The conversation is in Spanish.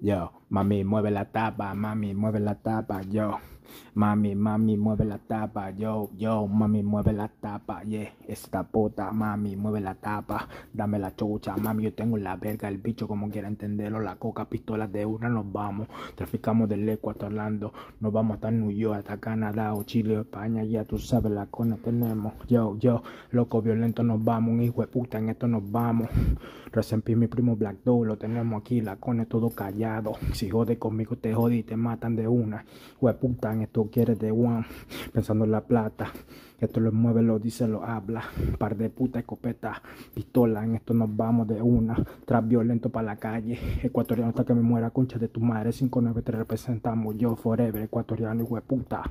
Yo, mami, mueve la tapa, mami, mueve la tapa, yo. Mami, mami, mueve la tapa, yo, yo, mami, mueve la tapa, yeah, esta puta, mami, mueve la tapa, dame la chucha, mami, yo tengo la verga, el bicho como quiera entenderlo, la coca, pistolas de una, nos vamos, traficamos del Ecuador Orlando, nos vamos hasta New York, hasta Canadá o Chile o España, ya tú sabes la cona tenemos, yo, yo, loco violento nos vamos, un hijo de puta, en esto nos vamos, Recién mi primo Black Dog, lo tenemos aquí, la cone todo callado, si jode conmigo te jodí, te matan de una, hijo de puta, esto quieres de one, pensando en la plata. Esto lo mueve, lo dice, lo habla. Par de puta, escopeta, pistola. En esto nos vamos de una. Tras violento para la calle. Ecuatoriano hasta que me muera, concha de tu madre. 5-9 te representamos. Yo, forever, ecuatoriano, hijo de puta.